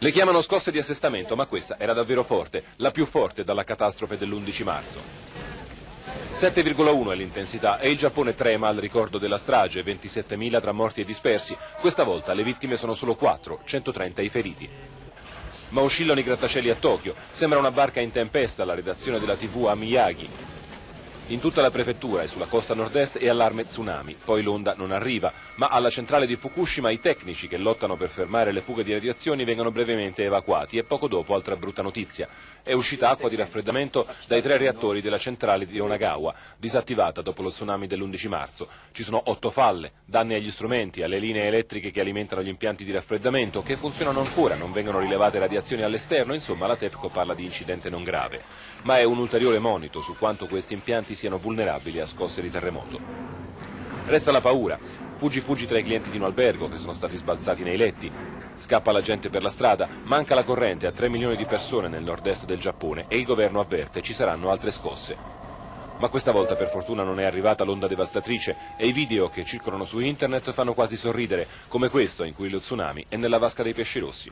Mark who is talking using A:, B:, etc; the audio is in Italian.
A: Le chiamano scosse di assestamento, ma questa era davvero forte, la più forte dalla catastrofe dell'11 marzo. 7,1 è l'intensità e il Giappone trema al ricordo della strage, 27.000 tra morti e dispersi. Questa volta le vittime sono solo 4, 130 i feriti. Ma oscillano i grattacieli a Tokyo, sembra una barca in tempesta la redazione della TV a Miyagi. In tutta la prefettura e sulla costa nord-est è allarme tsunami, poi l'onda non arriva, ma alla centrale di Fukushima i tecnici che lottano per fermare le fughe di radiazioni vengono brevemente evacuati e poco dopo altra brutta notizia. È uscita acqua di raffreddamento dai tre reattori della centrale di Onagawa, disattivata dopo lo tsunami dell'11 marzo. Ci sono otto falle, danni agli strumenti, alle linee elettriche che alimentano gli impianti di raffreddamento, che funzionano ancora, non vengono rilevate radiazioni all'esterno, insomma la TEPCO parla di incidente non grave. Ma è un ulteriore monito su quanto questi impianti siano vulnerabili a scosse di terremoto. Resta la paura. Fuggi fuggi tra i clienti di un albergo che sono stati sbalzati nei letti. Scappa la gente per la strada, manca la corrente a 3 milioni di persone nel nord-est del Giappone e il governo avverte ci saranno altre scosse. Ma questa volta per fortuna non è arrivata l'onda devastatrice e i video che circolano su internet fanno quasi sorridere, come questo in cui lo tsunami è nella vasca dei pesci rossi.